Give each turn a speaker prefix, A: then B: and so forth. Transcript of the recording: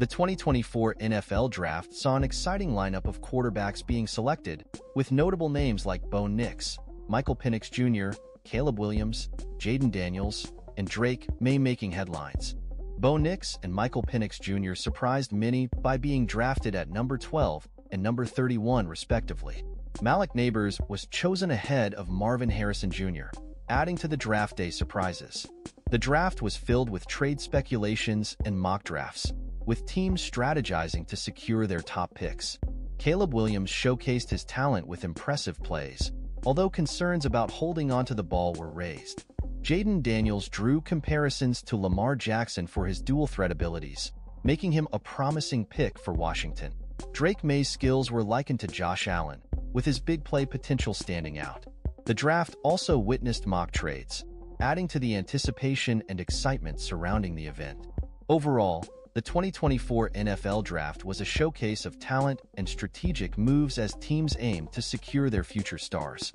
A: The 2024 NFL Draft saw an exciting lineup of quarterbacks being selected, with notable names like Bo Nix, Michael Penix Jr., Caleb Williams, Jayden Daniels, and Drake Maye making headlines. Bo Nix and Michael Penix Jr. surprised many by being drafted at number 12 and number 31, respectively. Malik Nabers was chosen ahead of Marvin Harrison Jr., adding to the draft day surprises. The draft was filled with trade speculations and mock drafts, with teams strategizing to secure their top picks. Caleb Williams showcased his talent with impressive plays, although concerns about holding onto the ball were raised. Jayden Daniels drew comparisons to Lamar Jackson for his dual-threat abilities, making him a promising pick for Washington. Drake Maye's skills were likened to Josh Allen, with his big play potential standing out. The draft also witnessed mock trades, adding to the anticipation and excitement surrounding the event. Overall, the 2024 NFL Draft was a showcase of talent and strategic moves as teams aim to secure their future stars.